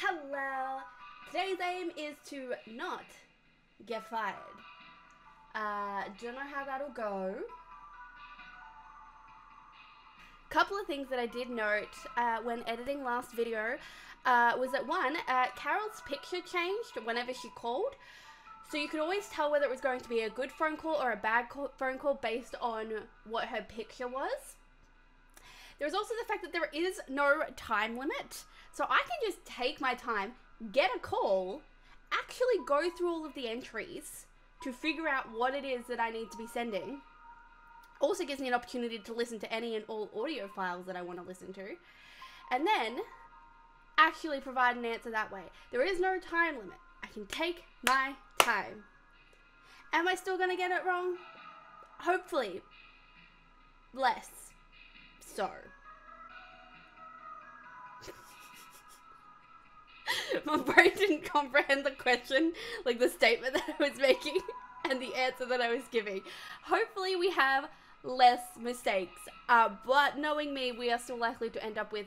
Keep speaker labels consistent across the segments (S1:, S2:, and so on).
S1: Hello. Today's aim is to not get fired. Uh, don't know how that'll go. Couple of things that I did note uh, when editing last video uh, was that one, uh, Carol's picture changed whenever she called. So you could always tell whether it was going to be a good phone call or a bad call, phone call based on what her picture was. There's also the fact that there is no time limit. So I can just take my time, get a call, actually go through all of the entries to figure out what it is that I need to be sending. Also gives me an opportunity to listen to any and all audio files that I want to listen to. And then actually provide an answer that way. There is no time limit. I can take my time. Am I still going to get it wrong? Hopefully. Less. So. My brain didn't comprehend the question, like the statement that I was making and the answer that I was giving. Hopefully, we have less mistakes. Uh, but knowing me, we are still likely to end up with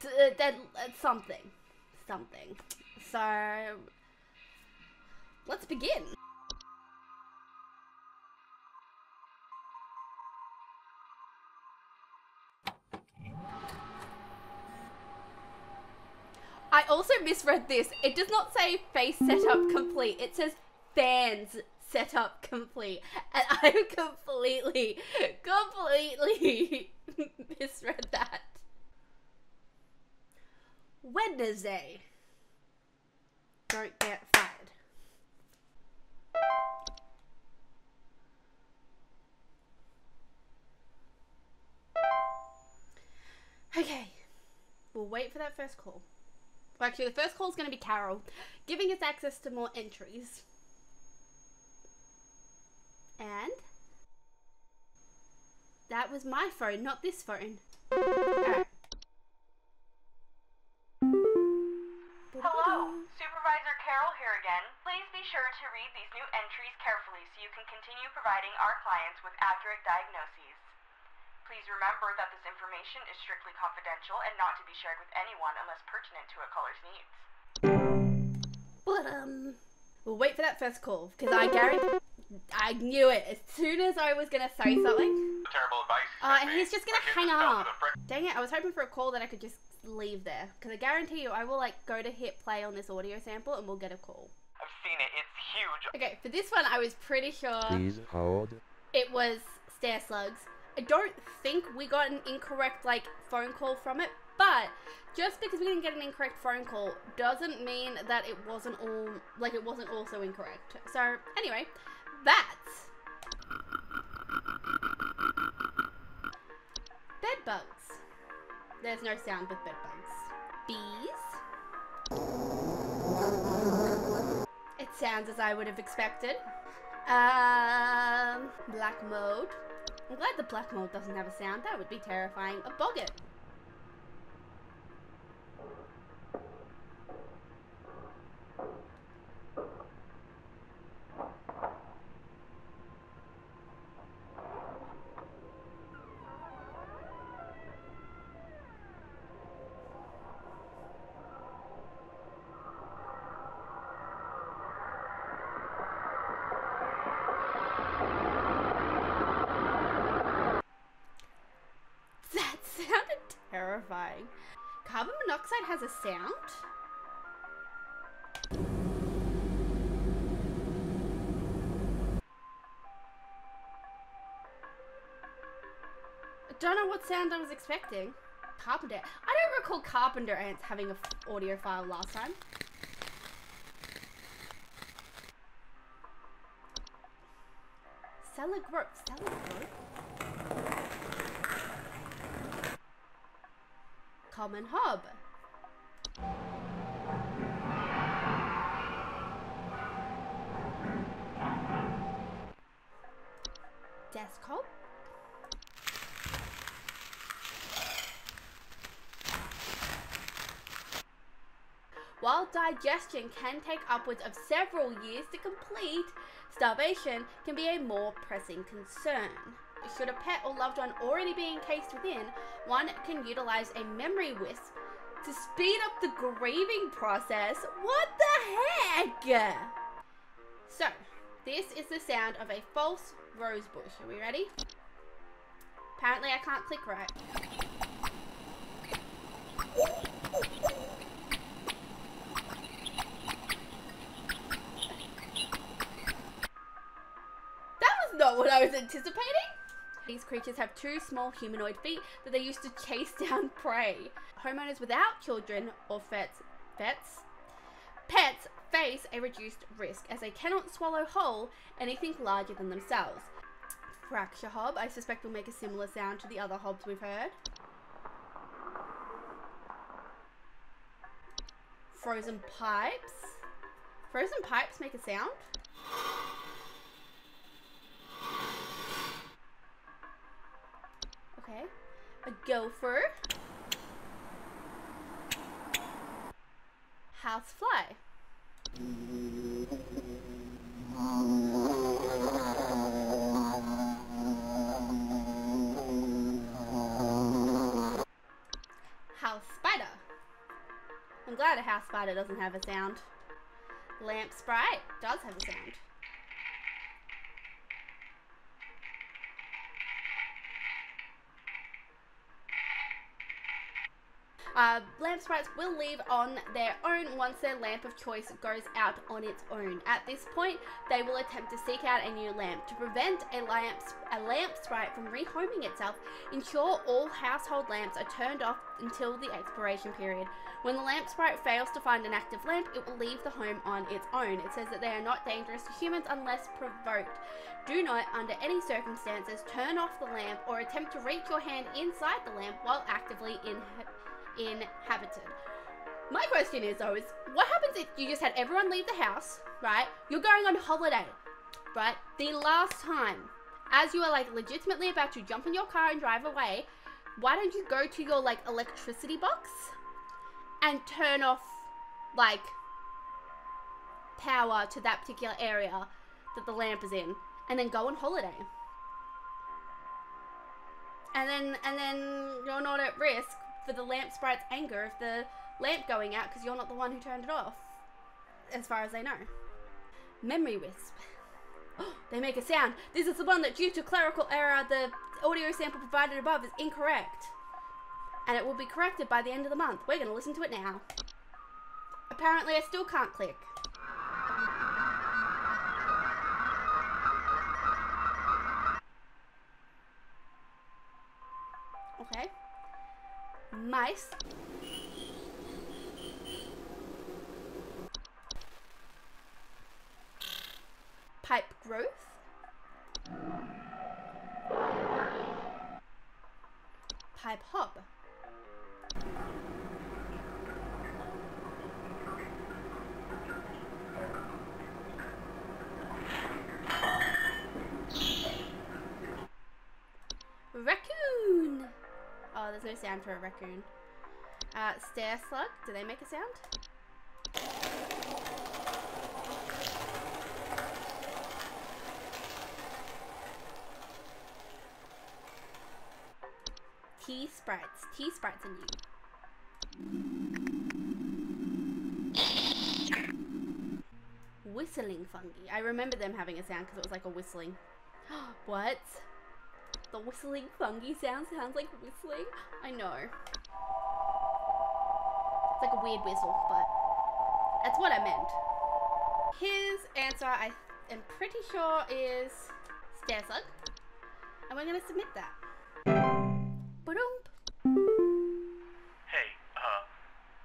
S1: that something. Something. So, let's begin. I also misread this. It does not say face setup complete. It says fans setup complete. And I completely, completely misread that. Wednesday. Don't get fired. Okay. We'll wait for that first call. Well, actually, the first call is going to be Carol, giving us access to more entries. And that was my phone, not this phone. Alright.
S2: Hello, Supervisor Carol here again. Please be sure to read these new entries carefully so you can continue providing our clients with accurate diagnoses. Please remember that this information is strictly confidential and not to be shared with anyone unless pertinent to a caller's needs.
S1: But, um, we'll wait for that first call because I guarantee. I knew it. As soon as I was gonna say something,
S3: Terrible advice.
S1: uh,
S3: Stephanie.
S1: he's just gonna hang
S3: this bell to
S1: up. Dang it! I was hoping for a call that I could just leave there because I guarantee you, I will like go to hit play on this audio sample and we'll get a call.
S3: I've seen it. It's huge.
S1: Okay, for this one, I was pretty sure
S4: Please hold.
S1: it was stair slugs. I don't think we got an incorrect like phone call from it, but just because we didn't get an incorrect phone call doesn't mean that it wasn't all like it wasn't also incorrect. So anyway, that's bed bugs. There's no sound with bed bugs. Bees. It sounds as I would have expected. Um, black mold. I'm glad the black mold doesn't have a sound. That would be terrifying. A boggart. That sounded terrifying. Carbon monoxide has a sound? I don't know what sound I was expecting. Carpenter. I don't recall Carpenter ants having an audio file last time. Cellar growth. Growth? Common hob. Desk hob. While digestion can take upwards of several years to complete, starvation can be a more pressing concern. Should a pet or loved one already be encased within, one can utilize a memory wisp to speed up the grieving process. What the heck? So, this is the sound of a false rose bush. Are we ready? Apparently I can't click right. That was not what I was anticipating. These creatures have two small humanoid feet that they use to chase down prey. Homeowners without children or pets, pets, pets face a reduced risk as they cannot swallow whole anything larger than themselves. Fracture hob, I suspect will make a similar sound to the other hobs we've heard. Frozen pipes. Frozen pipes make a sound? A gopher. Housefly. House spider. I'm glad a house spider doesn't have a sound. Lamp sprite does have a sound. Uh, lamp sprites will leave on their own once their lamp of choice goes out on its own. At this point, they will attempt to seek out a new lamp. To prevent a lamp, a lamp sprite from rehoming itself, ensure all household lamps are turned off until the expiration period. When the lamp sprite fails to find an active lamp, it will leave the home on its own. It says that they are not dangerous to humans unless provoked. Do not, under any circumstances, turn off the lamp or attempt to reach your hand inside the lamp while actively inhabited inhabited. My question is though is what happens if you just had everyone leave the house, right? You're going on holiday, right? The last time, as you are like legitimately about to jump in your car and drive away, why don't you go to your like electricity box and turn off like power to that particular area that the lamp is in and then go on holiday? And then and then you're not at risk for the lamp sprite's anger of the lamp going out because you're not the one who turned it off, as far as they know. Memory wisp. Oh, they make a sound. This is the one that, due to clerical error, the audio sample provided above is incorrect. And it will be corrected by the end of the month. We're going to listen to it now. Apparently, I still can't click. Mice. Pipe growth. Pipe hob. Raccoon. Oh, there's no sound for a raccoon. Uh, stair slug. Do they make a sound? Tea sprites. Tea sprites are new. Whistling fungi. I remember them having a sound because it was like a whistling. what? The whistling fungi sound sounds like whistling? I know. It's like a weird whistle, but that's what I meant. His answer, I am pretty sure, is stair slug. And we're going to submit that. Ba-dum.
S4: Hey, uh,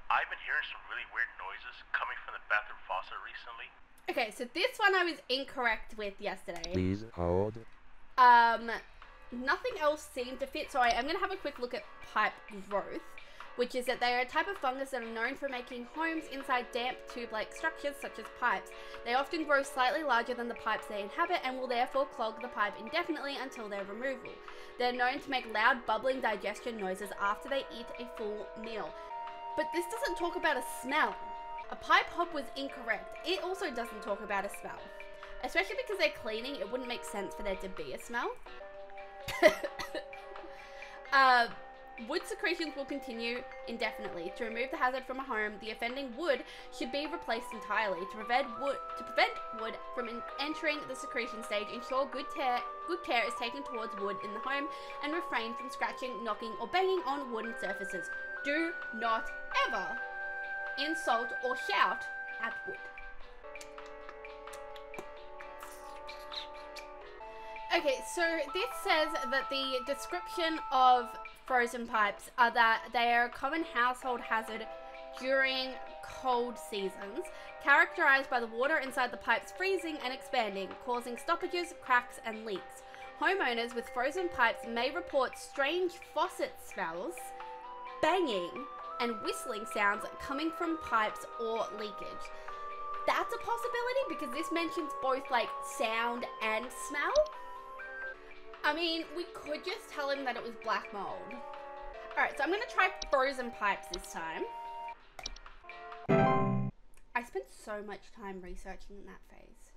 S4: I've been hearing some really weird noises coming from the bathroom faucet recently.
S1: Okay, so this one I was incorrect with yesterday.
S5: Please hold.
S1: Um, nothing else seemed to fit, so I am going to have a quick look at pipe growth, which is that they are a type of fungus that are known for making homes inside damp tube-like structures such as pipes. They often grow slightly larger than the pipes they inhabit and will therefore clog the pipe indefinitely until their removal. They're known to make loud bubbling digestion noises after they eat a full meal. But this doesn't talk about a smell. A pipe hob was incorrect. It also doesn't talk about a smell. Especially because they're cleaning, it wouldn't make sense for there to be a smell. uh, wood secretions will continue indefinitely. To remove the hazard from a home, the offending wood should be replaced entirely. To prevent wood to prevent wood from en- entering the secretion stage, ensure good care good care is taken towards wood in the home and refrain from scratching, knocking, or banging on wooden surfaces. Do not ever insult or shout at wood. Okay, so this says that the description of frozen pipes are that they are a common household hazard during cold seasons, characterized by the water inside the pipes freezing and expanding, causing stoppages, cracks, and leaks. Homeowners with frozen pipes may report strange faucet smells, banging, and whistling sounds coming from pipes or leakage. That's a possibility because this mentions both like sound and smell. I mean, we could just tell him that it was black mold. Alright, so I'm gonna try frozen pipes this time. I spent so much time researching in that phase.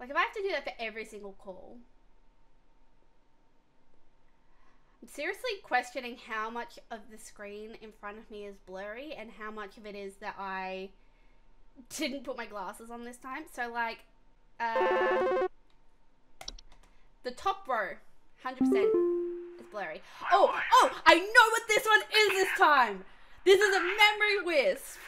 S1: Like, if I have to do that for every single call, I'm seriously questioning how much of the screen in front of me is blurry and how much of it is that I didn't put my glasses on this time. So, like, uh, the top row, 100% is blurry. Oh, oh, I know what this one is this time. This is a memory wisp.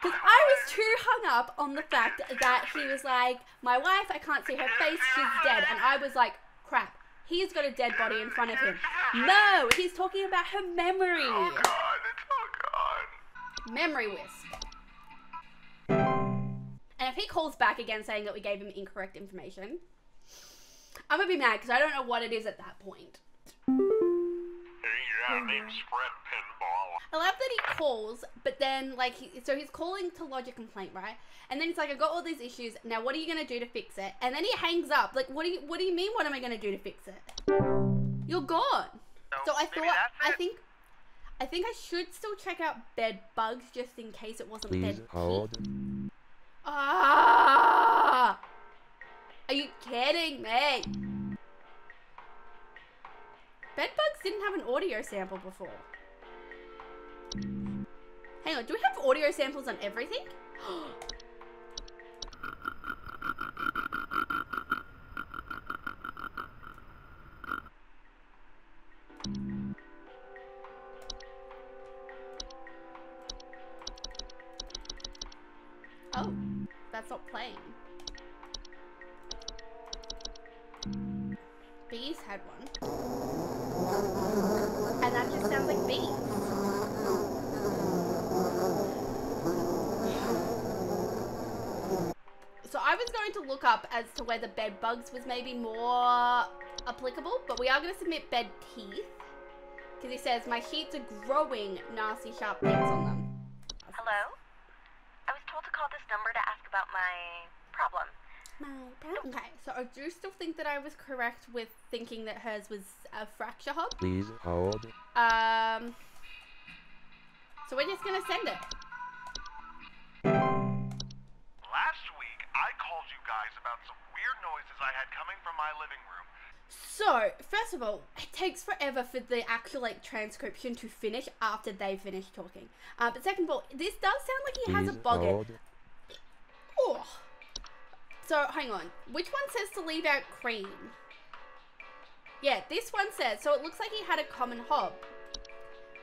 S1: Because I was too hung up on the fact that he was like, my wife, I can't see her face, she's dead. And I was like, crap, he's got a dead body in front of him. No, he's talking about her memory.
S4: Oh god, it's oh god.
S1: Memory wisp. And if he calls back again saying that we gave him incorrect information, I'm gonna be mad because I don't know what it is at that point.
S4: Hey, yeah, name's Fred Pinball.
S1: I love that he calls, but then like he, so he's calling to lodge a complaint, right? And then he's like, I got all these issues. Now what are you gonna do to fix it? And then he hangs up. Like, what do you what do you mean? What am I gonna do to fix it? You're gone. So I thought I think I think I should still check out bed bugs just in case it wasn't
S5: Please
S1: bed.
S5: hold.
S1: Ah! Are you kidding me? Bedbugs didn't have an audio sample before. Hang on, do we have audio samples on everything? oh, that's not playing. Look up as to whether bed bugs was maybe more applicable, but we are going to submit bed teeth. Because he says, my sheets are growing nasty sharp things on them.
S6: Hello? I was told to call this number to ask about my problem.
S1: My problem. Okay, so I do still think that I was correct with thinking that hers was a fracture hob.
S5: Please hold.
S1: Um, so we're just gonna send it.
S4: Last week, I called you guys about some weird noises I had coming from my living room.
S1: So, first of all, it takes forever for the actual like transcription to finish after they finish talking. Uh, but second of all, this does sound like he has a
S5: Please
S1: boggart.
S5: hold.
S1: Oh. So hang on, which one says to leave out cream? Yeah, this one says. So it looks like he had a common hob.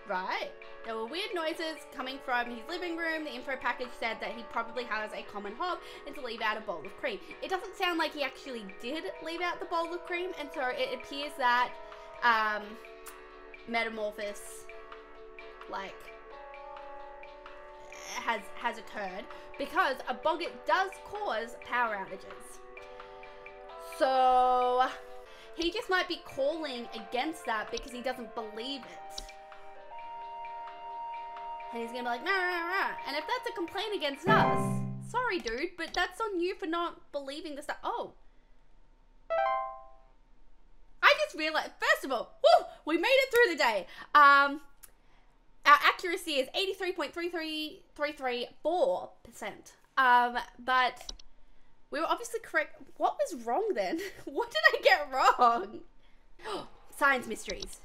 S1: Right. There were weird noises coming from his living room. The info package said that he probably has a common hob and to leave out a bowl of cream. It doesn't sound like he actually did leave out the bowl of cream, and so it appears that um, metamorphosis, like, has has occurred because a boggart does cause power outages. So he just might be calling against that because he doesn't believe it. And he's gonna be like, nah. And if that's a complaint against us, sorry, dude, but that's on you for not believing the stuff. Oh. I just realized, first of all, woo, we made it through the day. Um, our accuracy is 83.3334%. Um, but We were obviously correct. What was wrong then? what did I get wrong? Science mysteries.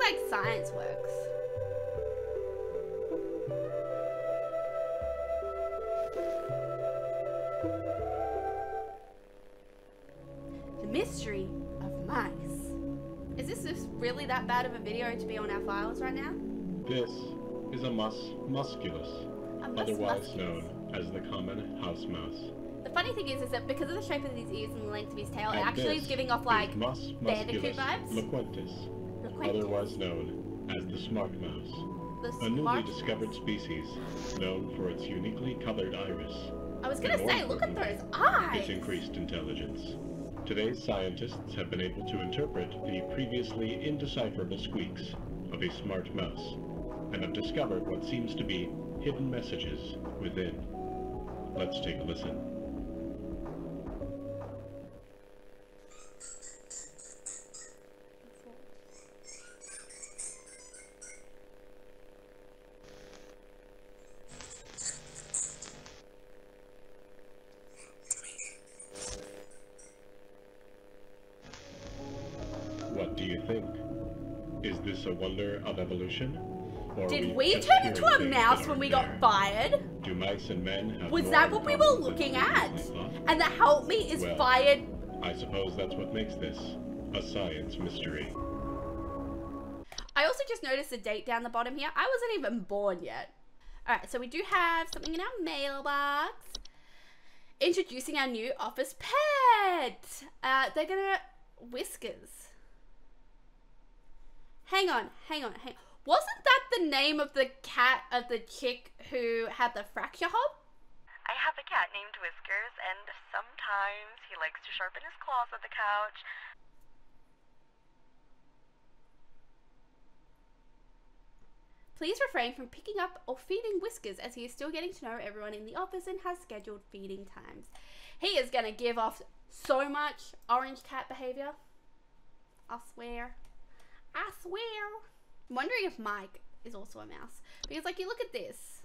S1: Like science works. The mystery of mice. Is this just really that bad of a video to be on our files right now?
S5: This is a mus musculus,
S1: A mus
S5: otherwise
S1: musculus.
S5: known as the common house mouse.
S1: The funny thing is, is that because of the shape of his ears and the length of his tail, it actually is giving off like
S5: mus
S1: Bandicoot vibes?
S5: Loquentis. Otherwise known as the smart mouse.
S1: the
S5: A newly discovered species known for its uniquely colored iris,
S1: I was gonna say, look at those eyes.
S5: its increased intelligence. Today's scientists have been able to interpret the previously indecipherable squeaks of a smart mouse, and have discovered what seems to be hidden messages within. Let's take a listen. A wonder of evolution? Or
S1: Did we
S5: just
S1: turn into a mouse when we
S5: aren't
S1: got
S5: there?
S1: fired?
S5: Do mice and men have
S1: Was that what we were looking at? And the help me is
S5: Well-
S1: fired.
S5: I suppose that's what makes this a science mystery.
S1: I also just noticed the date down the bottom here. I wasn't even born yet. Alright, so we do have something in our mailbox. Introducing our new office pet. Uh, they're gonna whiskers. Hang on, hang on, hang. Wasn't that the name of the cat of the chick who had the fracture hob?
S6: I have a cat named Whiskers, and sometimes he likes to sharpen his claws at the couch.
S1: Please refrain from picking up or feeding Whiskers as he is still getting to know everyone in the office and has scheduled feeding times. He is going to give off so much orange cat behavior. I swear. I swear. I'm wondering if Mike is also a mouse. Because like you look at this.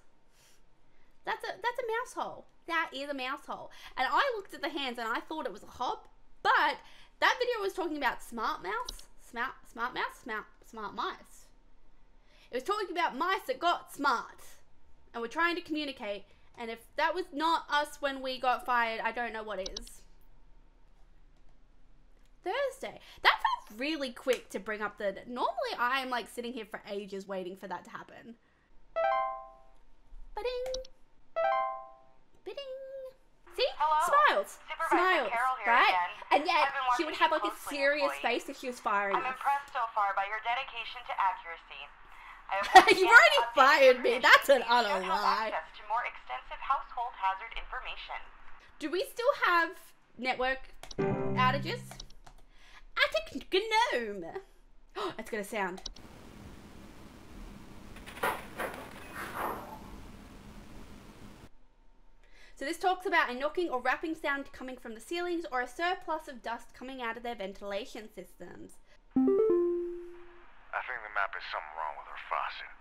S1: That's a that's a mouse hole. That is a mouse hole. And I looked at the hands and I thought it was a hob, but that video was talking about smart mouse, smart smart mouse, smart smart mice. It was talking about mice that got smart and were trying to communicate. And if that was not us when we got fired, I don't know what is. Thursday. That felt really quick to bring up the. Normally, I am like sitting here for ages waiting for that to happen. See?
S2: Hello?
S1: Smiles.
S2: Supervisor
S1: Smiles.
S2: Carol here
S1: right?
S2: again.
S1: And yet, she would have like a serious
S2: employee.
S1: face if she was firing
S2: I'm
S1: us.
S2: impressed so far by your dedication to accuracy. I have once
S1: You've already fired me. That's an utter lie.
S2: to more extensive household hazard information.
S1: Do we still have network outages? Attic Gnome. Oh, it's gonna sound. So this talks about a knocking or rapping sound coming from the ceilings or a surplus of dust coming out of their ventilation systems.
S4: I think there might be something wrong with her faucet.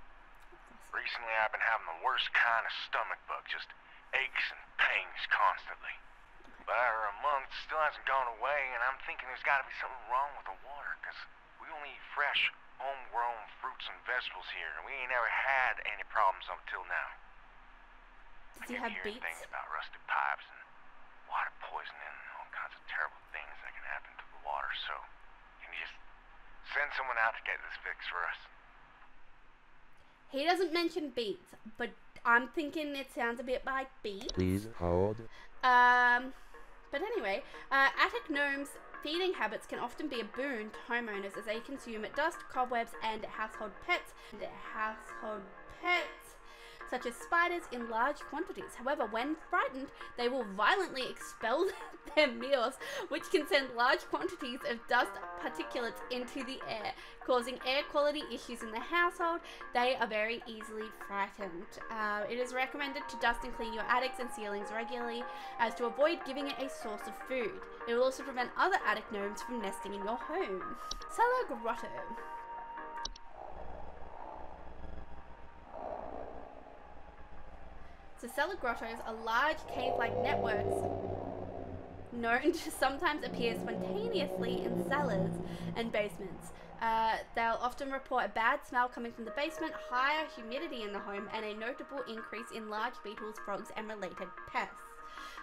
S4: Recently, I've been having the worst kind of stomach bug, just aches and pains constantly. But after a month, it still hasn't gone away, and I'm thinking there's got to be something wrong with the water, 'cause we only eat fresh, homegrown fruits and vegetables here, and we ain't ever had any problems until now.
S1: Does
S4: I
S1: he have
S4: hearing
S1: beets?
S4: things about rusted pipes and water poisoning and all kinds of terrible things that can happen to the water, so can you just send someone out to get this fixed for us?
S1: He doesn't mention beets, but I'm thinking it sounds a bit like beets.
S7: Please hold.
S1: Um, but anyway, uh, attic gnomes' feeding habits can often be a boon to homeowners as they consume dust, cobwebs, and household pets. And household pets, such as spiders, in large quantities. However, when frightened, they will violently expel their meals, which can send large quantities of dust particulates into the air, causing air quality issues in the household. They are very easily frightened. Uh, it is recommended to dust and clean your attics and ceilings regularly as to avoid giving it a source of food. It will also prevent other attic gnomes from nesting in your home. Cellar Grotto. To cellar grottos are large cave-like networks known to sometimes appear spontaneously in cellars and basements. Uh, they'll often report a bad smell coming from the basement, higher humidity in the home, and a notable increase in large beetles, frogs, and related pests.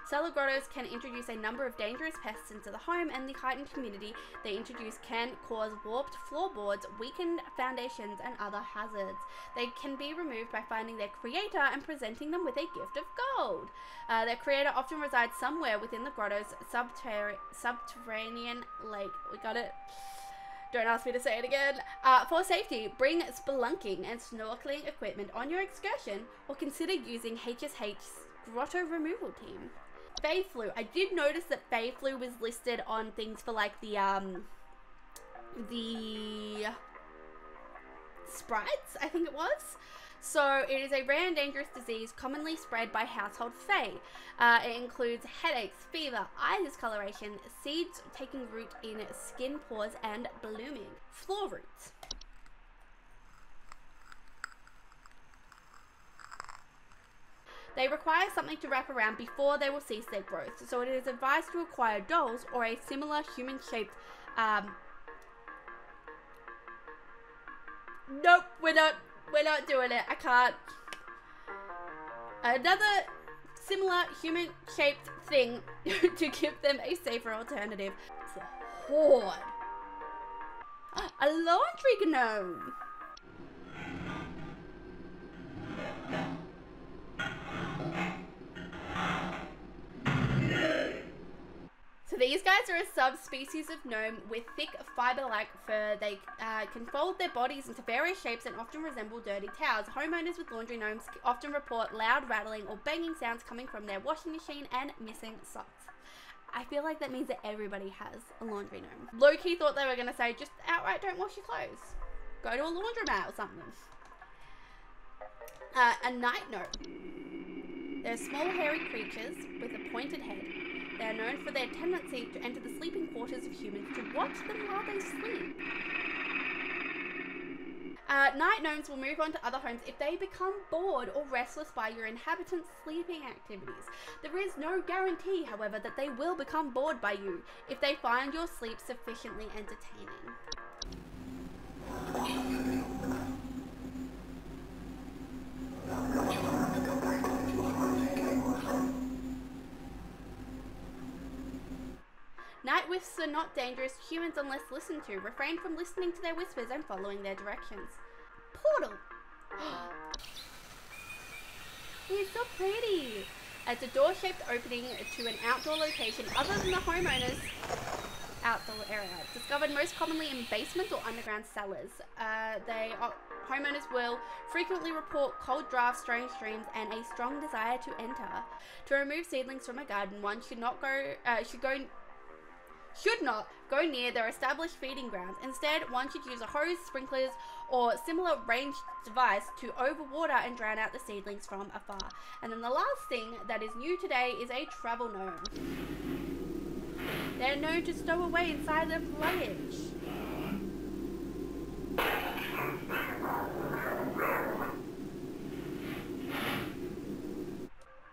S1: Cellar grottos can introduce a number of dangerous pests into the home, and the heightened humidity they introduce can cause warped floorboards, weakened foundations, and other hazards. They can be removed by finding their creator and presenting them with a gift of gold. Uh, their creator often resides somewhere within the grotto's subter- subterranean lake. We got it. Don't ask me to say it again. Uh, for safety, bring spelunking and snorkeling equipment on your excursion, or consider using HSH's grotto removal team. Fey flu. I did notice that Fey flu was listed on things for like the um the sprites, I think it was. So it is a rare and dangerous disease commonly spread by household Fey. Uh, it includes headaches, fever, eye discoloration, seeds taking root in skin pores, and blooming. Floor roots. They require something to wrap around before they will cease their growth, so it is advised to acquire dolls or a similar human-shaped. Um... Nope, we're not. We're not doing it. I can't. Another similar human-shaped thing to give them a safer alternative. It's a horde. A laundry gnome. So these guys are a subspecies of gnome with thick fiber-like fur. They uh, can fold their bodies into various shapes and often resemble dirty towels. Homeowners with laundry gnomes often report loud rattling or banging sounds coming from their washing machine and missing socks. I feel like that means that everybody has a laundry gnome. Loki thought they were going to say just outright don't wash your clothes. Go to a laundromat or something. Uh, a night gnome. They're small hairy creatures with a pointed head. They are known for their tendency to enter the sleeping quarters of humans to watch them while they sleep. Uh, night gnomes will move on to other homes if they become bored or restless by your inhabitants' sleeping activities. There is no guarantee, however, that they will become bored by you if they find your sleep sufficiently entertaining. Night wisps are not dangerous to humans unless listened to. Refrain from listening to their whispers and following their directions. Portal! It's so pretty! It's a door-shaped opening to an outdoor location other than the homeowner's outdoor area. Discovered most commonly in basement or underground cellars. Uh, they are, homeowners will frequently report cold drafts, strange dreams, and a strong desire to enter. To remove seedlings from a garden, one should not go uh, should go should not go near their established feeding grounds. Instead, one should use a hose, sprinklers, or similar ranged device to overwater and drown out the seedlings from afar. And then the last thing that is new today is a travel gnome. They're known to stow away inside their.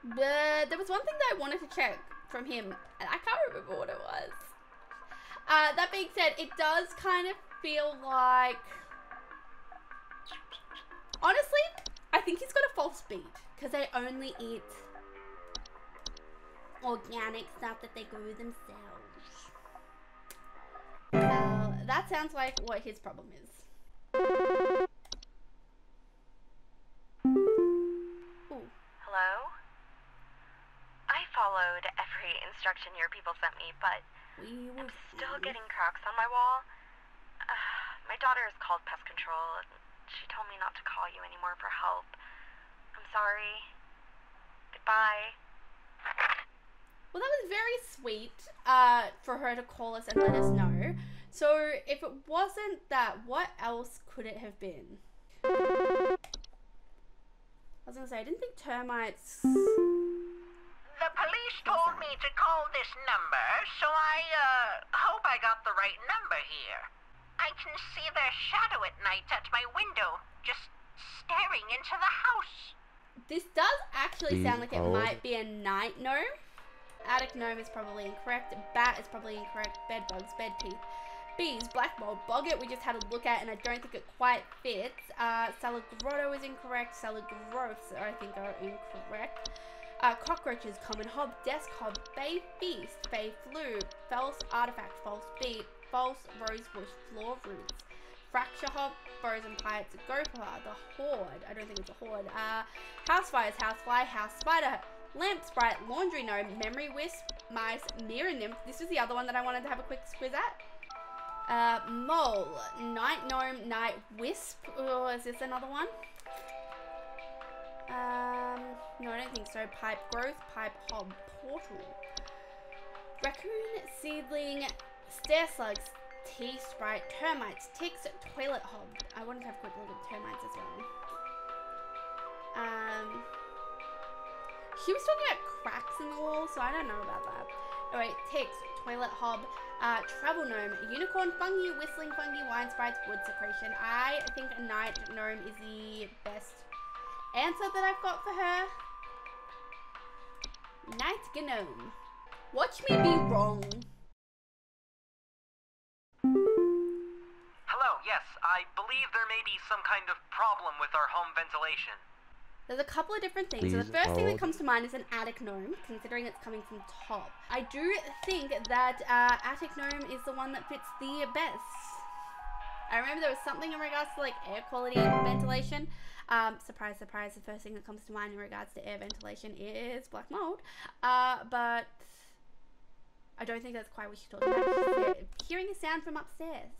S1: But there was one thing that I wanted to check from him, and I can't remember what it was. Uh, that being said, it does kind of feel like. Honestly, I think he's got a false beat because they only eat organic stuff that they grew themselves. That sounds like what his problem is. Ooh.
S6: Hello? I followed every instruction your people sent me, but
S1: We will
S6: I'm still getting cracks on my wall. Uh, my daughter has called pest control, and she told me not to call you anymore for help. I'm sorry. Goodbye.
S1: Well, that was very sweet uh, for her to call us and let us know. So, if it wasn't that, what else could it have been? I was gonna say, I didn't think termites.
S7: The police told me to call this number, so I, uh, hope I got the right number here. I can see their shadow at night at my window, just staring into the house.
S1: This does actually
S8: Bees
S1: sound like it
S8: old.
S1: might be a night gnome. Attic gnome is probably incorrect. Bat is probably incorrect. Bed bugs, bed teeth. Bees, black mold, boggart we just had a look at and I don't think it quite fits. Uh, Cellar grotto is incorrect. Cellar growths I think are incorrect. Uh, cockroaches, common hob, desk hob, fey feast, fey flu, false artifact, false beat, false rosebush, floor roots, fracture hob, frozen pirates, gopher, the horde, I don't think it's a horde, uh, housefires, housefly, house spider, lamp sprite, laundry gnome, memory wisp, mice, mirror nymph, this is the other one that I wanted to have a quick squiz at. Uh, mole, night gnome, night wisp, oh, is this another one? Um, no, I don't think so. Pipe growth, pipe hob, portal. Raccoon, seedling, stair slugs, tea sprite, termites, ticks, toilet hob. I wanted to have a quick look at termites as well. Um, she was talking about cracks in the wall, so I don't know about that. Alright, ticks, toilet hob, uh, travel gnome, unicorn fungi, whistling fungi, wine sprites, wood secretion. I think a night gnome is the best answer that I've got for her. Night gnome. Watch me be wrong.
S3: Hello, yes, I believe there may be some kind of problem with our home ventilation.
S1: There's a couple of different things. So the
S8: Please
S1: first thing that comes to mind is an attic gnome, considering it's coming from top. I do think that uh, attic gnome is the one that fits the best. I remember there was something in regards to like air quality and ventilation. Um, surprise, surprise, the first thing that comes to mind in regards to air ventilation is black mold. Uh, but I don't think that's quite what she's talking about. Hearing a sound from upstairs.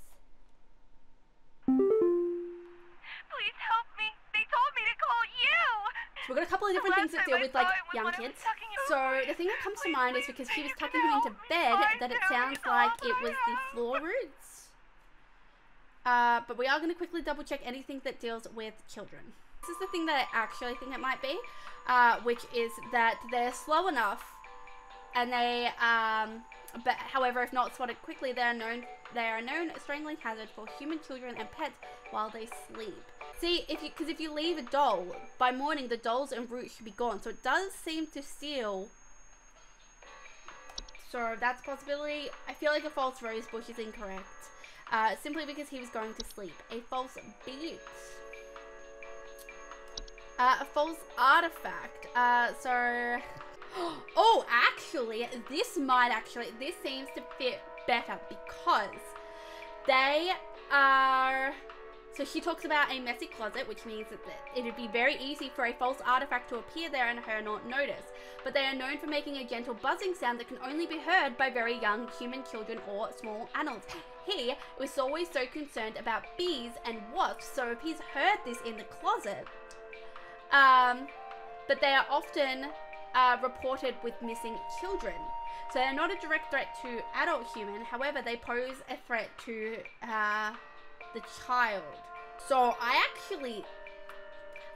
S6: Please help me. They told me to call you.
S1: So we've got a couple of different things that deal with like young kids. So the thing that comes to mind is because she was tucking him into bed that it sounds like it was the floor roots. Uh, but we are going to quickly double check anything that deals with children. This is the thing that I actually think it might be, uh, which is that they're slow enough and they um but however if not spotted quickly they are known they are known strangling hazard for human children and pets while they sleep. See if you because if you leave a doll by morning the dolls and roots should be gone. So it does seem to steal. So that's possibility. I feel like a false rose bush is incorrect uh, simply because he was going to sleep a false beat uh, a false artifact uh, so Oh, actually, this might actually, this seems to fit better because they are. So she talks about a messy closet, which means that it would be very easy for a false artifact to appear there and her not notice. But they are known for making a gentle buzzing sound that can only be heard by very young human children or small animals. He was always so concerned about bees and wasps, so if he's heard this in the closet, um, but they are often uh, reported with missing children. So they're not a direct threat to adult human, however, they pose a threat to uh, the child. So I actually,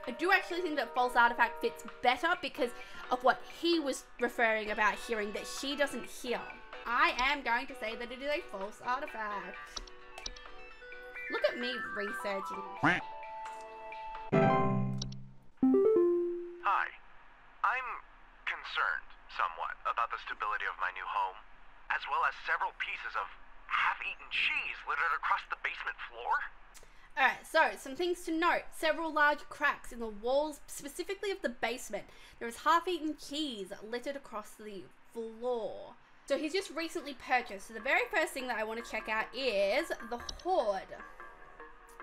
S1: I do actually think that false artifact fits better because of what he was referring about hearing that she doesn't hear. I am going to say that it is a false artifact. Look at me researching.
S4: Hi. I'm concerned somewhat about the stability of my new home, as well as several pieces of half-eaten cheese littered across the basement floor.
S1: Alright, so some things to note. Several large cracks in the walls, specifically of the basement. There is half eaten cheese littered across the floor. So he's just recently purchased. So the very first thing that I want to check out is the hoard.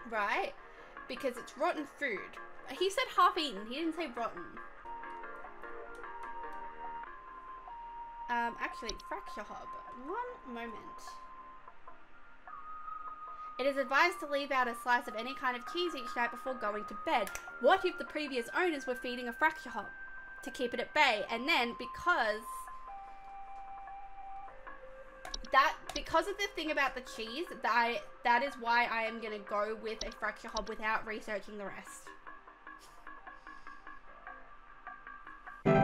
S1: Right? Because it's rotten food. He said half eaten, he didn't say rotten. Um, actually, fracture hob. One moment. It is advised to leave out a slice of any kind of cheese each night before going to bed. What if the previous owners were feeding a fracture hob to keep it at bay? And then because that because of the thing about the cheese, that I, that is why I am gonna go with a fracture hob without researching the rest.
S4: 60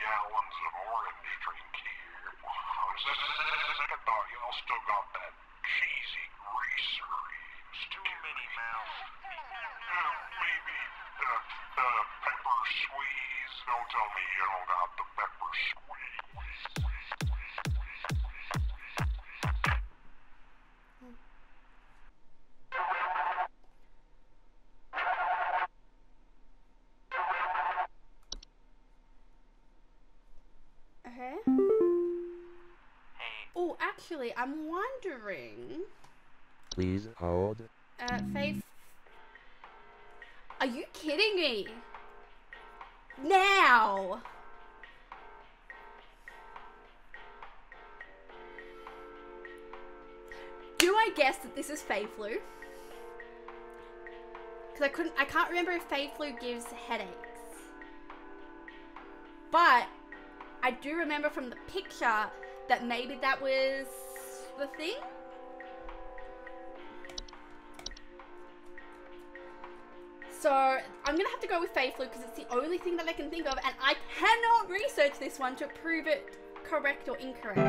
S4: gallons of orange drink here. Wow, second thought, y'all still got that cheesy greasery. Too many mouths. Uh, maybe uh, uh, pepper squeeze. Don't tell me you don't got the pepper squeeze.
S1: Okay.
S3: Hey,
S1: Oh, actually, I'm wondering.
S8: Please hold.
S1: Uh, Faith. Are you kidding me? Now! Do I guess that this is Fey flu? Because I couldn't, I can't remember if Fey flu gives headaches. But I do remember from the picture that maybe that was the thing. So I'm gonna have to go with Flu because it's the only thing that I can think of, and I cannot research this one to prove it correct or incorrect.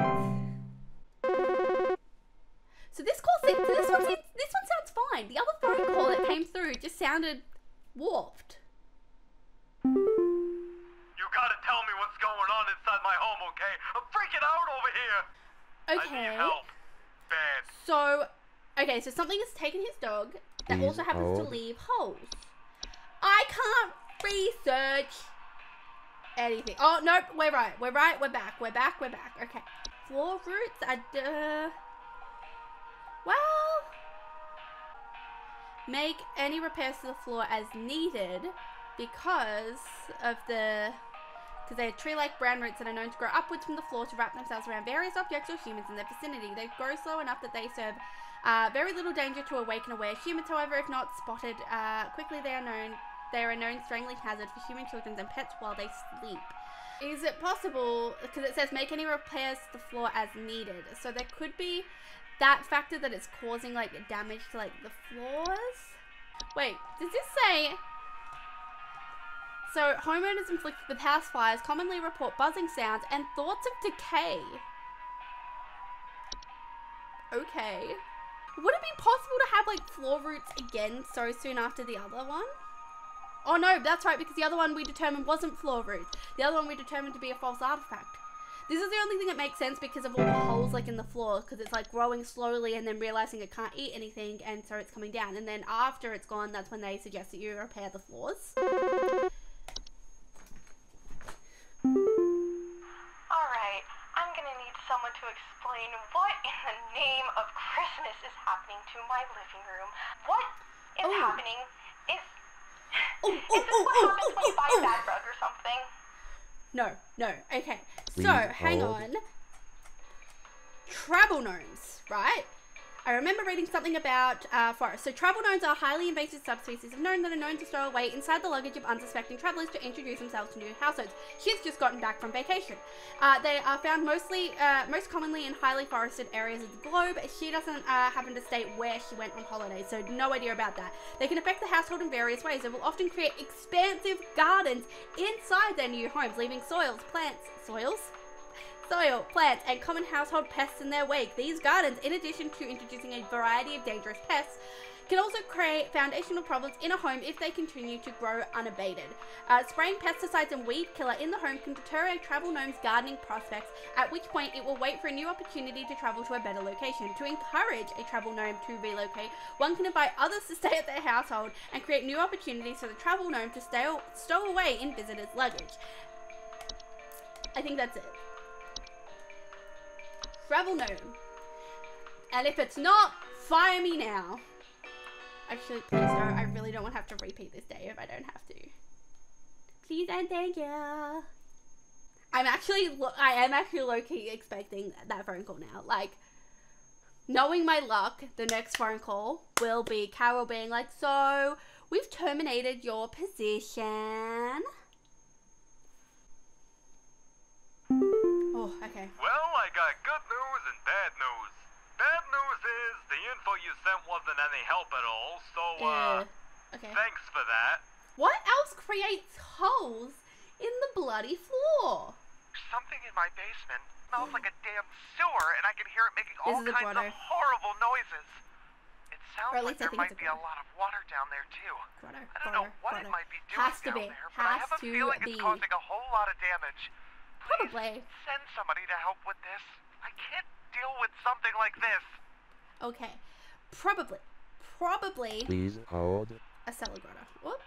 S1: So this call seems, this one seems, this one sounds fine. The other phone call that came through just sounded warped.
S3: Okay. need help. Bad.
S1: So, okay, so something has taken his dog that
S8: Please
S1: also happens to leave holes. I can't research anything. Oh, nope, we're right. We're right. We're back. We're back. We're back. Okay. Floor roots. I, uh, well, make any repairs to the floor as needed because of the because they are tree-like brown roots that are known to grow upwards from the floor to wrap themselves around various objects or humans in their vicinity. They grow slow enough that they serve uh, very little danger to awaken aware humans. However, if not spotted uh, quickly, they are known they are a known strangling hazard for human children and pets while they sleep. Is it possible? Because it says make any repairs to the floor as needed. So there could be that factor that it's causing like damage to like the floors. Wait, does this say? So homeowners inflicted with house fires commonly report buzzing sounds and thoughts of decay. Okay. Would it be possible to have like floor roots again so soon after the other one? Oh no, that's right, because the other one we determined wasn't floor roots. The other one we determined to be a false artifact. This is the only thing that makes sense because of all the holes like in the floor, because it's like growing slowly and then realizing it can't eat anything, and so it's coming down. And then after it's gone, that's when they suggest that you repair the floors.
S6: Alright, I'm gonna need someone to explain what in the name of Christmas is happening to my living room. What is
S1: Oh.
S6: happening? Is,
S1: Oh, oh
S6: is
S1: oh,
S6: this
S1: oh,
S6: what
S1: oh,
S6: happens
S1: oh,
S6: when you buy
S1: oh,
S6: a
S1: oh.
S6: bad rug or something?
S1: No, no. Okay.
S8: Please
S1: so, hang
S8: hold.
S1: on. Travel gnomes, right? I remember reading something about uh, forests. So, travel gnomes are highly invasive subspecies of gnome that are known to stow away inside the luggage of unsuspecting travelers to introduce themselves to new households. She's just gotten back from vacation. Uh, they are found mostly, uh, most commonly in highly forested areas of the globe. She doesn't uh, happen to state where she went on holiday, so no idea about that. They can affect the household in various ways. They will often create expansive gardens inside their new homes, leaving soils, plants, soils, soil, plants, and common household pests in their wake. These gardens, in addition to introducing a variety of dangerous pests, can also create foundational problems in a home if they continue to grow unabated. Uh, spraying pesticides and weed killer in the home can deter a travel gnome's gardening prospects, at which point it will wait for a new opportunity to travel to a better location. To encourage a travel gnome to relocate, one can invite others to stay at their household and create new opportunities for the travel gnome to stay, stow away in visitors' luggage. I think that's it. Travel gnome. And if it's not, fire me now. Actually, please don't. I really don't want to have to repeat this day if I don't have to. Please and thank you. I'm actually, I am actually low key expecting that phone call now. Like, knowing my luck, the next phone call will be Carol being like, "So we've terminated your position." Oh, okay.
S3: Well, I got good news and bad news. Bad news is the info you sent wasn't any help at all, so, uh,
S1: Uh, okay.
S3: thanks for that.
S1: What else creates holes in the bloody floor?
S9: Something in my basement smells like a damn sewer, and I can hear it making all kinds of horrible noises. It sounds like there might be a lot of water down there too.
S1: Grotto,
S9: I don't know what
S1: grotto.
S9: it might be doing
S1: Has to
S9: down
S1: be.
S9: there, but I have a feeling
S1: be.
S9: it's causing a whole lot of damage. Please
S1: Probably.
S9: send somebody to help with this. I can't deal with something like this.
S1: Okay. Probably. Probably
S8: Please hold.
S1: a cellar grotto. Whoop.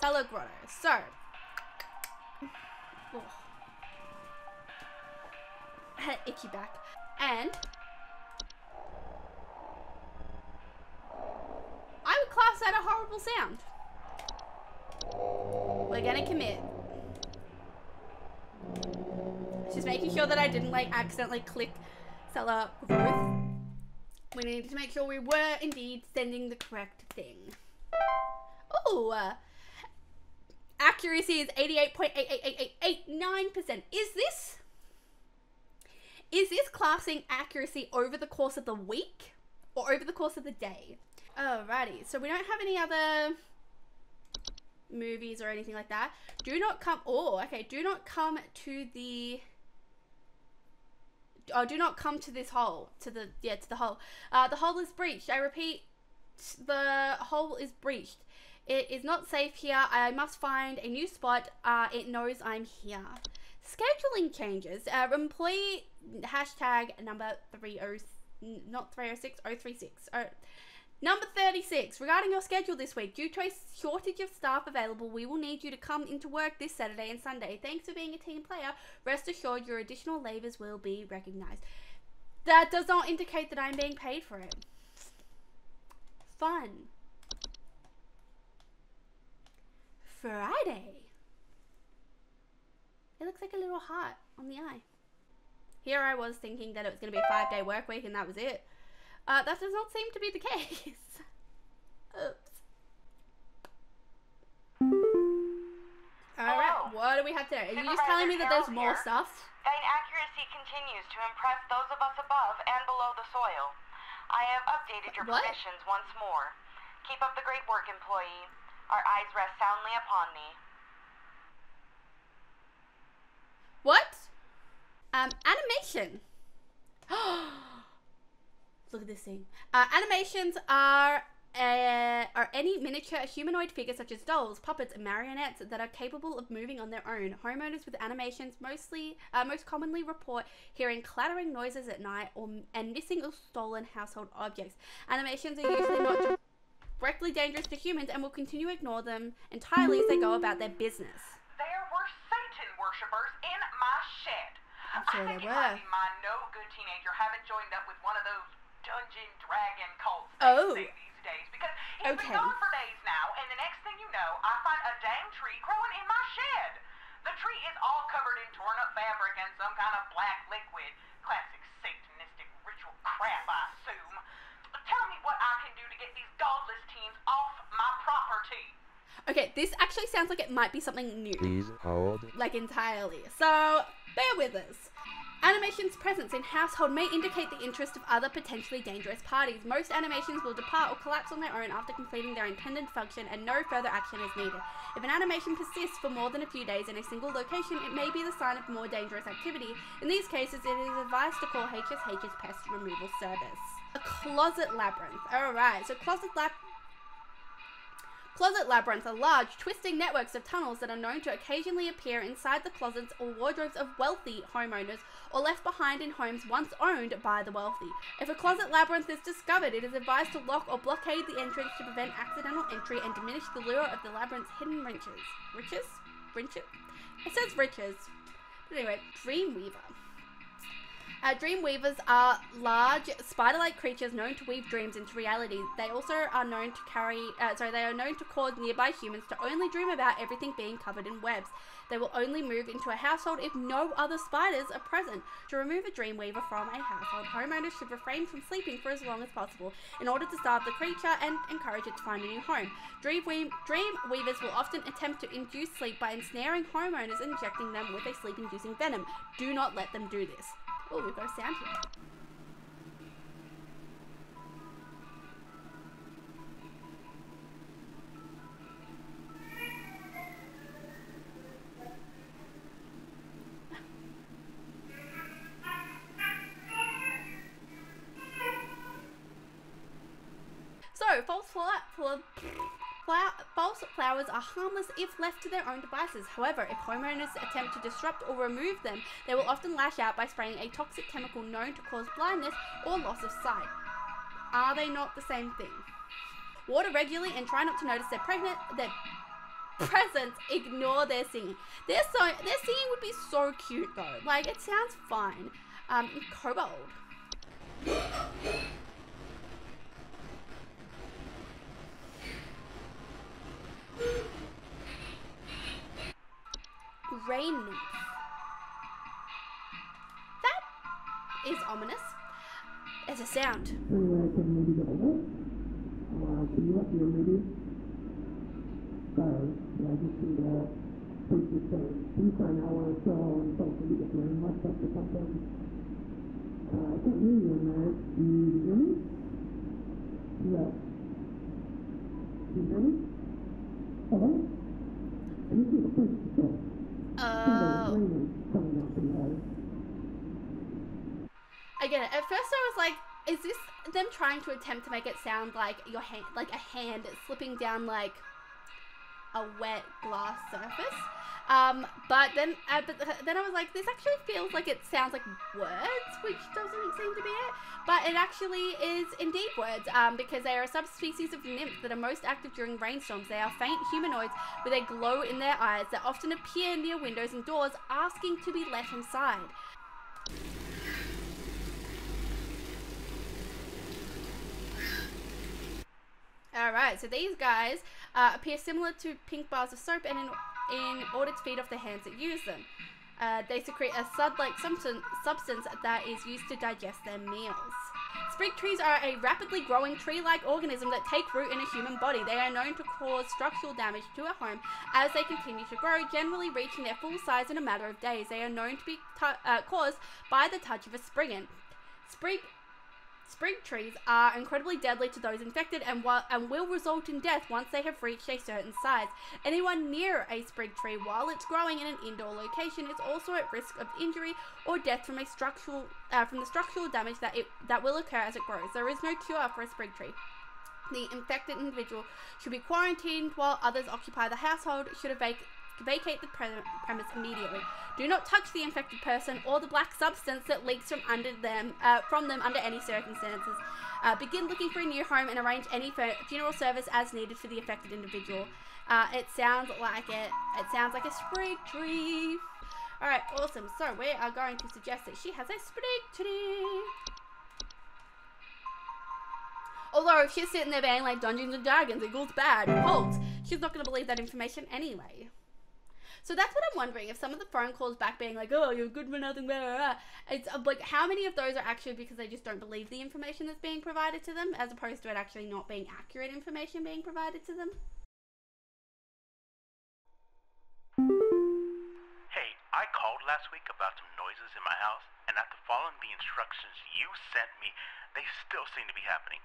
S1: Cellar grotto. So. Oh. Itchy back. And. I would class that a horrible sound. We're gonna commit. Just making sure that I didn't like accidentally click cellar growth. We needed to make sure we were indeed sending the correct thing. Oh, uh, accuracy is 88.88889%. Is this is this classing accuracy over the course of the week or over the course of the day? Alrighty, so we don't have any other movies or anything like that. Do not come. Oh, okay. Do not come to the. Oh, do not come to this hole. To the yeah, to the hole. Uh, the hole is breached. I repeat, the hole is breached. It is not safe here. I must find a new spot. Uh, it knows I'm here. Scheduling changes. Uh, employee hashtag number three oh not 306 036. Oh, Number 36. Regarding your schedule this week, due to a shortage of staff available, we will need you to come into work this Saturday and Sunday. Thanks for being a team player. Rest assured your additional labours will be recognised. That does not indicate that I'm being paid for it. Fun. Friday. It looks like a little heart on the eye. Here I was thinking that it was going to be a five day work week and that was it. Uh, that does not seem to be the case. Oops. Alright, what do we have today? Are you just telling me that there's more
S2: Carol
S1: stuff?
S2: Thine accuracy continues to impress those of us above and below the soil. I have updated your
S1: What?
S2: permissions once more. Keep up the great work, employee. Our eyes rest soundly upon thee.
S1: What? Um, animation. Look at this thing. Uh, animations are uh, are any miniature humanoid figures such as dolls, puppets, and marionettes that are capable of moving on their own. Homeowners with animations mostly uh, most commonly report hearing clattering noises at night or and missing or stolen household objects. Animations are usually not directly dangerous to humans and will continue to ignore them entirely as they go about their business.
S7: There were Satan worshippers in my shed.
S1: I'm sure
S7: I think
S1: there
S7: it might
S1: were.
S7: my no good teenager having joined up with one of those dungeon dragon cults
S1: Oh.
S7: these days. Because he's
S1: Okay.
S7: been gone for days now, and the next thing you know, I find a dang tree growing in my shed. The tree is all covered in torn up fabric and some kind of black liquid. Classic satanistic ritual crap, I assume. Tell me what I can do to get these godless teens off my property.
S1: Okay, this actually sounds like it might be something new.
S8: Please hold.
S1: like entirely. So bear with us. Animation's presence in household may indicate the interest of other potentially dangerous parties. Most animations will depart or collapse on their own after completing their intended function and no further action is needed. If an animation persists for more than a few days in a single location, it may be the sign of more dangerous activity. In these cases, it is advised to call HSH's Pest Removal Service. A closet labyrinth. Alright, so closet lab Closet labyrinths are large, twisting networks of tunnels that are known to occasionally appear inside the closets or wardrobes of wealthy homeowners or left behind in homes once owned by the wealthy. If a closet labyrinth is discovered, it is advised to lock or blockade the entrance to prevent accidental entry and diminish the lure of the labyrinth's hidden riches. Riches? Riches? It says riches. But anyway, Dreamweaver. Uh, Dreamweavers are large spider-like creatures known to weave dreams into reality. They also are known to carry, uh, sorry, they are known to cause nearby humans to only dream about everything being covered in webs. They will only move into a household if no other spiders are present. To remove a Dreamweaver from a household, homeowners should refrain from sleeping for as long as possible in order to starve the creature and encourage it to find a new home. Dreamwe- Dreamweavers will often attempt to induce sleep by ensnaring homeowners and injecting them with a sleep-inducing venom. Do not let them do this. Oh, we've got a sound here. false, fla- false flowers are harmless if left to their own devices. However, if homeowners attempt to disrupt or remove them, they will often lash out by spraying a toxic chemical known to cause blindness or loss of sight. Are they not the same thing? Water regularly and try not to notice their pregnant their presence. Ignore their singing. Their so their singing would be so cute though. Like it sounds fine. Um, kobold. Rain nymph. That is ominous. It's a sound. Oh. I get it. At first, I was like, "Is this them trying to attempt to make it sound like your hand, like a hand slipping down like a wet glass surface?" Um, but then, uh, but then I was like, "This actually feels like it sounds like words, which doesn't seem to be it." But it actually is indeed words, um, because they are a subspecies of nymph that are most active during rainstorms. They are faint humanoids with a glow in their eyes that often appear near windows and doors, asking to be let inside. Alright, so these guys uh, appear similar to pink bars of soap and in, in order to feed off the hands that use them. Uh, they secrete a sud-like substance, substance that is used to digest their meals. Sprig trees are a rapidly growing tree-like organism that take root in a human body. They are known to cause structural damage to a home as they continue to grow, generally reaching their full size in a matter of days. They are known to be uh, caused by the touch of a spriggan. Sprig Sprig trees are incredibly deadly to those infected and, wa- and will result in death once they have reached a certain size. Anyone near a sprig tree while it's growing in an indoor location is also at risk of injury or death from a structural uh, from the structural damage that it that will occur as it grows. There is no cure for a sprig tree. The infected individual should be quarantined while others occupy the household. Should a evac- vacate the pre- premise immediately. Do not touch the infected person or the black substance that leaks from under them uh, from them under any circumstances. Uh, begin looking for a new home and arrange any fu- funeral service as needed for the affected individual. Uh, it sounds like it. It sounds like a sprig tree. All right, awesome. So we are going to suggest that she has a sprig tree. Although if she's sitting there being like Dungeons and Dragons it goes bad, cults, she's not going to believe that information anyway. So that's what I'm wondering. If some of the phone calls back being like, "Oh, you're good for nothing," blah, blah, blah, it's uh, like how many of those are actually because they just don't believe the information that's being provided to them, as opposed to it actually not being accurate information being provided to them.
S10: Hey, I called last week about some noises in my house, and after following the instructions you sent me, they still seem to be happening.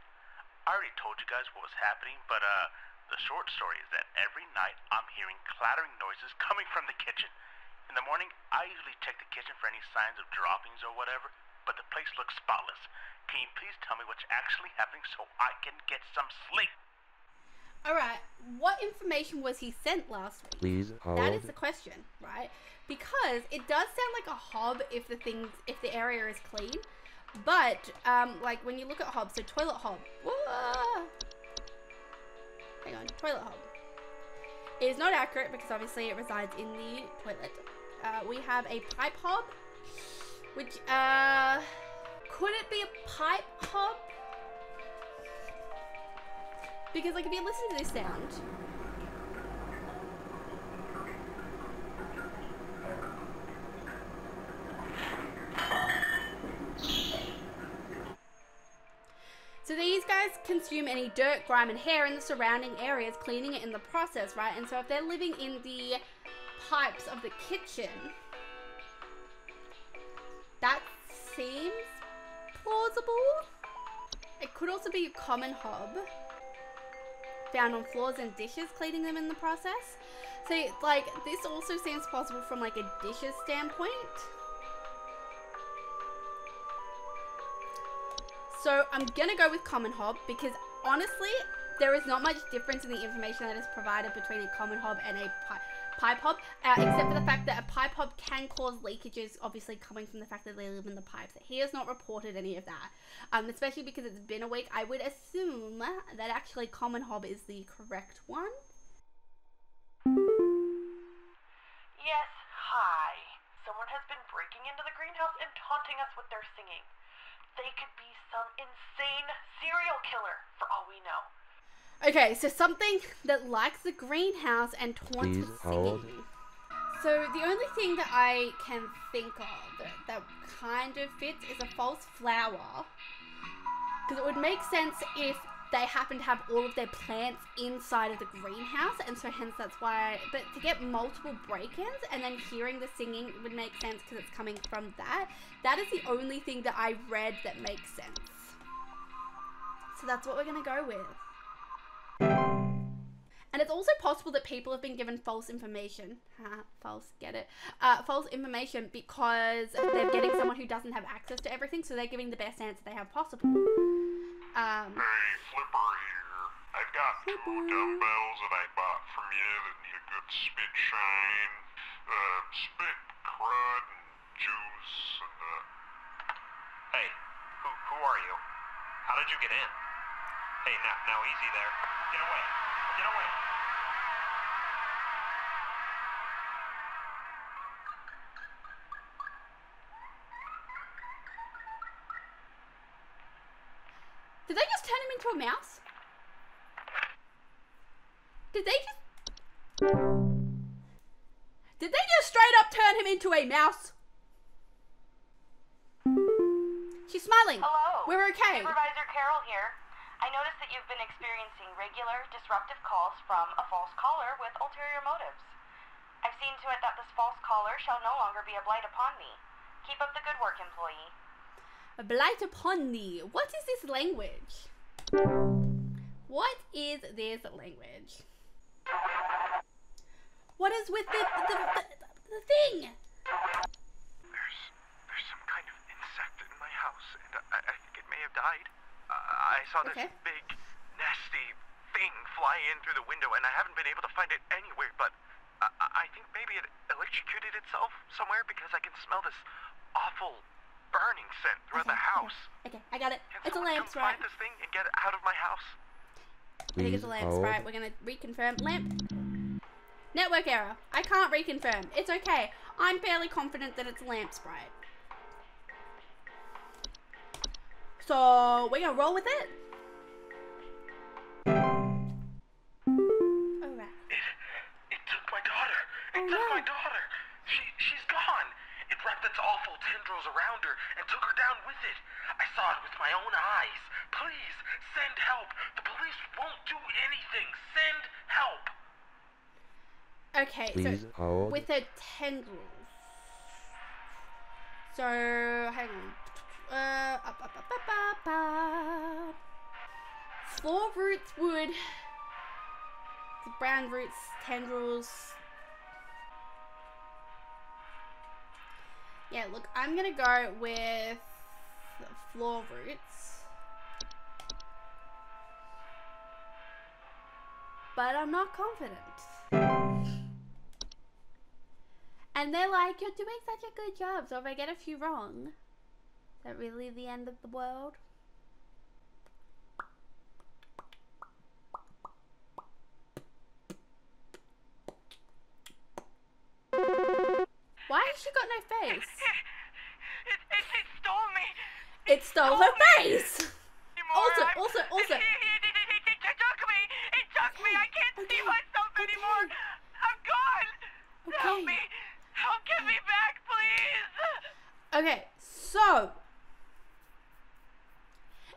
S10: I already told you guys what was happening, but uh, the short story is that every night I'm hearing clattering noises coming from the kitchen. In the morning, I usually check the kitchen for any signs of droppings or whatever, but the place looks spotless. Can you please tell me what's actually happening so I can get some sleep?
S1: All right, what information was he sent last week?
S8: Please
S1: That is the question, right? Because it does sound like a hob if the things if the area is clean, but um, like when you look at hobs, so toilet hob. Whoa! Hang on, toilet hob. It is not accurate because obviously it resides in the toilet. Uh, we have a pipe hob, which uh, could it be a pipe hob? Because like if you listen to this sound. So these guys consume any dirt, grime, and hair in the surrounding areas, cleaning it in the process, right? And so if they're living in the pipes of the kitchen, that seems plausible. It could also be a common hob found on floors and dishes, cleaning them in the process. So, like, this also seems possible from like a dishes standpoint. So I'm gonna go with common hob because honestly, there is not much difference in the information that is provided between a common hob and a pi- pipe hob, uh, except for the fact that a pipe hob can cause leakages, obviously coming from the fact that they live in the pipes. He has not reported any of that, um, especially because it's been a week. I would assume that actually common hob is the correct one.
S6: Yes, hi. Someone has been breaking into the greenhouse and taunting us with their singing. They could be some insane serial killer, for all we know.
S1: Okay, so something that likes the greenhouse and taunts
S8: Please
S1: with
S8: hold.
S1: So the only thing that I can think of that, that kind of fits is a false flower. Because it would make sense if they happen to have all of their plants inside of the greenhouse, and so hence that's why. But to get multiple break-ins and then hearing the singing would make sense because it's coming from that. That is the only thing that I read that makes sense. So that's what we're gonna go with. And it's also possible that people have been given false information. False, get it? Uh, false information because they're getting someone who doesn't have access to everything, so they're giving the best answer they have possible. Um,
S4: Hey, Flipper here. I've got two dumbbells that I bought from you that need a good spit shine. Uh, spit, crud, and juice, and uh...
S3: Hey, who who are you? How did you get in? Hey, now now easy there. Get away. Get away.
S1: A mouse? Did they just. Did they just straight up turn him into a mouse? She's smiling.
S6: Hello.
S1: We're okay.
S6: Supervisor Carol here. I noticed that you've been experiencing regular, disruptive calls from a false caller with ulterior motives. I've seen to it that this false caller shall no longer be a blight upon me. Keep up the good work, employee.
S1: A blight upon thee. What is this language? What is this language? What is with the the, the, the thing?
S9: There's there's some kind of insect in my house, and I, I think it may have died. Uh, I saw this
S1: Okay.
S9: big, nasty thing fly in through the window, and I haven't been able to find it anywhere. But I, I think maybe it electrocuted itself somewhere because I can smell this awful burning scent throughout the
S1: Okay,
S9: house.
S1: Okay, I got it.
S9: Can
S1: It's a lamp
S9: come
S1: sprite.
S9: find this thing and get it out of my house?
S1: I think it's a lamp
S8: hold.
S1: sprite. Oh. We're gonna reconfirm lamp. Network error. I can't reconfirm. It's okay. I'm fairly confident that it's lamp sprite. So we're gonna roll with it. Alright.
S9: It, it took my daughter. It
S1: Oh,
S9: took
S1: no.
S9: my daughter. She, she's gone. It wrapped its awful tendrils around her and took her down with it. I saw it with my own eyes. Please, send help. The police won't do anything. Send help.
S1: Okay,
S8: Please
S1: so
S8: hold.
S1: with her tendrils. So hang on. Uh, up, up, up, up, up, up. Floor roots would. The brown roots, tendrils. Yeah, look, I'm gonna go with floor roots. But I'm not confident. And they're like, you're doing such a good job. So if I get a few wrong, is that really the end of the world? Why has she got no face?
S6: It, it, it stole me.
S1: It stole her face! Also, also, also.
S6: It, it, it, it, it, it took me. It took me. I can't see myself
S1: okay.
S6: anymore. I'm gone. Help me. Help get me back, please.
S1: Okay, so.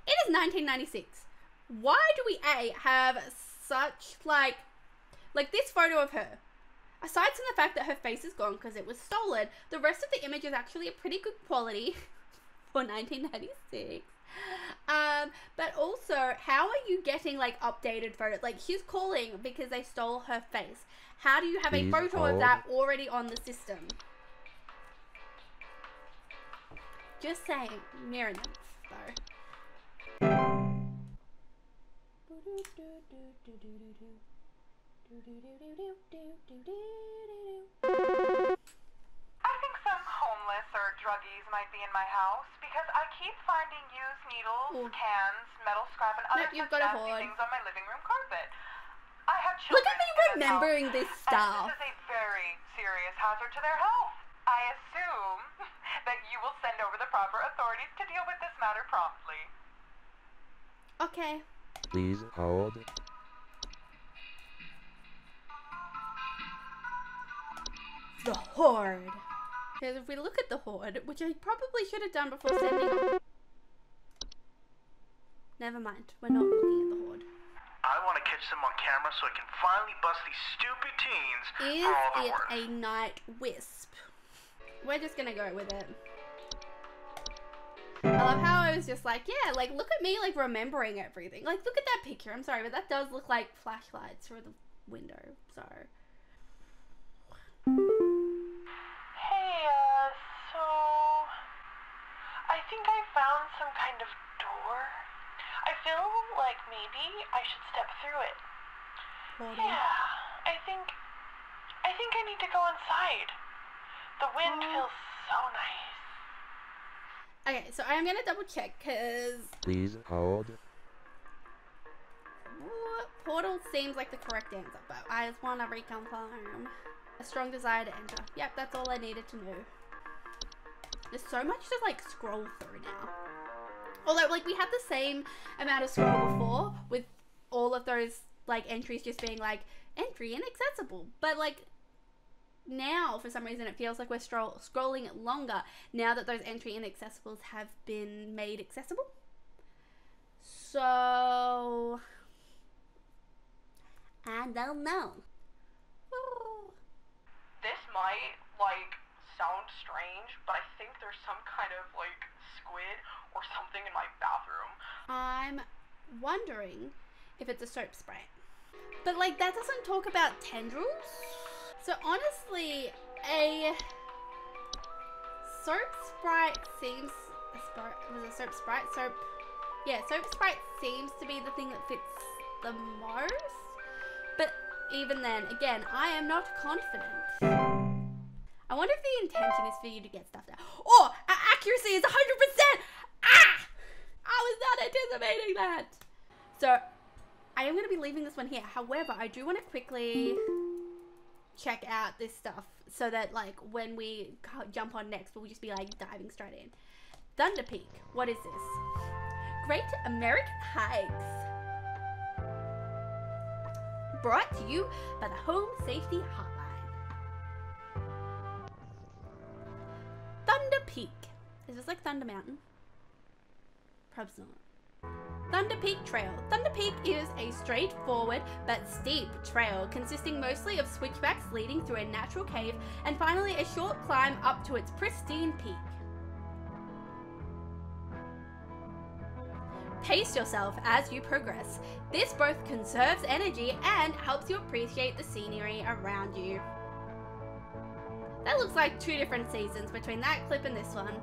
S1: It is 1996. Why do we A, have such, like. Like this photo of her? Aside from the fact that her face is gone because it was stolen, the rest of the image is actually a pretty good quality for 1996. Um, but also, how are you getting like updated photos? Like she's calling because they stole her face. How do you have a
S8: Please
S1: photo of that already on the system? Just saying, mirror nymph though.
S7: I think some homeless or druggies might be in my house because I keep finding used needles,
S1: Ooh.
S7: cans, metal scrap, and other
S1: Nope, you've
S7: such
S1: got a
S7: nasty
S1: hoard.
S7: things on my living room carpet. I have children.
S1: Look
S7: children
S1: at me
S7: in this
S1: remembering
S7: house,
S1: this
S7: and
S1: stuff.
S7: this is a very serious hazard to their health. I assume that you will send over the proper authorities to deal with this matter promptly.
S1: Okay.
S8: Please hold.
S1: The Horde. Because if we look at the Horde, which I probably should have done before sending. Never mind. We're not looking at the Horde.
S9: I want to catch them on camera so I can finally bust these stupid teens
S1: Is
S9: for all they're
S1: it
S9: worth.
S1: a night wisp? We're just gonna go with it. I love how I was just like, yeah, like look at me like remembering everything. Like look at that picture. I'm sorry, but that does look like flashlights through the window. So
S7: kind of door. I feel like maybe I should step through it.
S1: hold on.
S7: Yeah, I think. I think I need to go inside. The wind
S1: Oh.
S7: feels so nice.
S1: Okay, so I'm gonna double check because
S8: Please hold.
S1: portal seems like the correct answer, but I just want to reconfirm. A strong desire to enter. Yep, that's all I needed to know. There's so much to like scroll through now. Although, like, we had the same amount of scroll before with all of those like entries just being like entry inaccessible, but like now for some reason it feels like we're stroll- scrolling longer now that those entry inaccessibles have been made accessible. So I don't know.
S7: This might, like, sound strange, but I think there's some kind of, like, squid or something in my bathroom.
S1: I'm wondering if it's a soap sprite. But like that doesn't talk about tendrils. So honestly, a soap sprite seems a sprite was a soap sprite soap yeah soap sprite seems to be the thing that fits the most. But even then, again, I am not confident. I wonder if the intention is for you to get stuff down. Oh, our accuracy is 100%! Ah! I was not anticipating that. So, I am going to be leaving this one here. However, I do want to quickly check out this stuff so that, like, when we jump on next, we'll just be, like, diving straight in. Thunder Peak. What is this? Great American Hikes. Brought to you by the Home Safety Hotline. Peak. Is this like Thunder Mountain? Perhaps not. Thunder Peak Trail. Thunder Peak is a straightforward but steep trail consisting mostly of switchbacks leading through a natural cave and finally a short climb up to its pristine peak. Pace yourself as you progress. This both conserves energy and helps you appreciate the scenery around you. That looks like two different seasons between that clip and this one.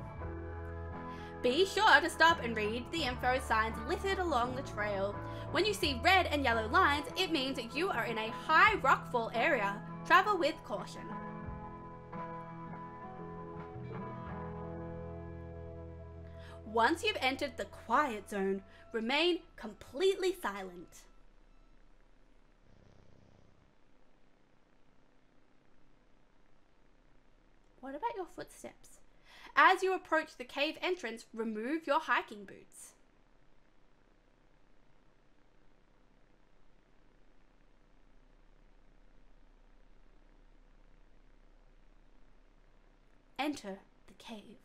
S1: Be sure to stop and read the info signs littered along the trail. When you see red and yellow lines, it means that you are in a high rockfall area. Travel with caution. Once you've entered the quiet zone, remain completely silent. What about your footsteps? As you approach the cave entrance, remove your hiking boots. Enter the cave.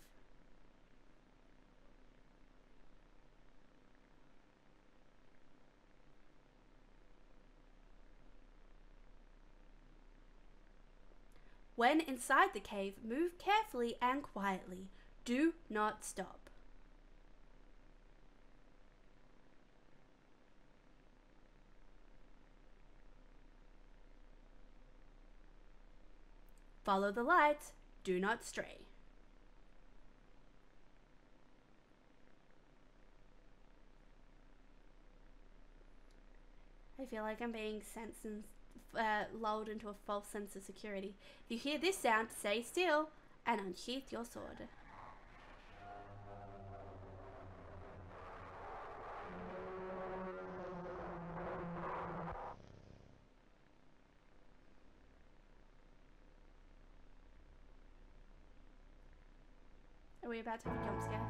S1: When inside the cave, move carefully and quietly. Do not stop. Follow the light, Do not stray. I feel like I'm being and uh, lulled into a false sense of security. If you hear this sound, stay still and unsheath your sword. Are we about to have a jump scare?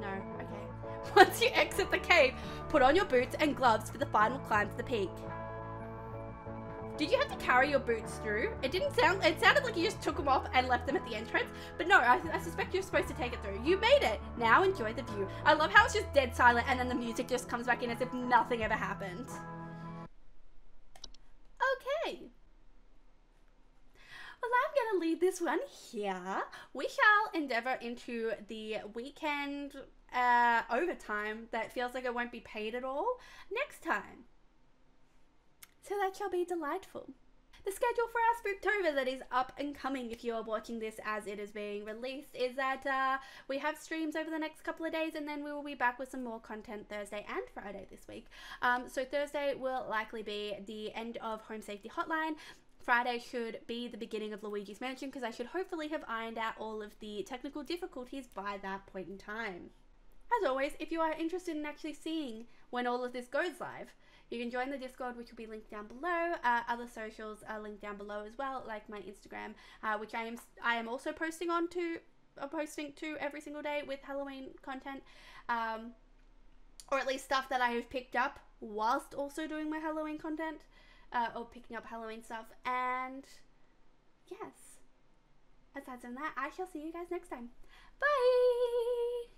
S1: No. Okay. Once you exit the cave, put on your boots and gloves for the final climb to the peak. Did you have to carry your boots through? It didn't sound, it sounded like you just took them off and left them at the entrance. But no, I, I suspect you're supposed to take it through. You made it. Now enjoy the view. I love how it's just dead silent and then the music just comes back in as if nothing ever happened. Okay. Well, I'm to leave this one here. We shall endeavor into the weekend uh, overtime that feels like it won't be paid at all next time. So that shall be delightful. The schedule for our Spooktober that is up and coming if you are watching this as it is being released is that uh, we have streams over the next couple of days and then we will be back with some more content Thursday and Friday this week. Um, so Thursday will likely be the end of Home Safety Hotline. Friday should be the beginning of Luigi's Mansion because I should hopefully have ironed out all of the technical difficulties by that point in time. As always, if you are interested in actually seeing when all of this goes live, you can join the Discord, which will be linked down below. Uh, other socials are linked down below as well, like my Instagram, uh, which I am I am also posting on to uh, posting to every single day with Halloween content, um, or at least stuff that I have picked up whilst also doing my Halloween content, uh, or picking up Halloween stuff. And yes, aside from that, I shall see you guys next time. Bye.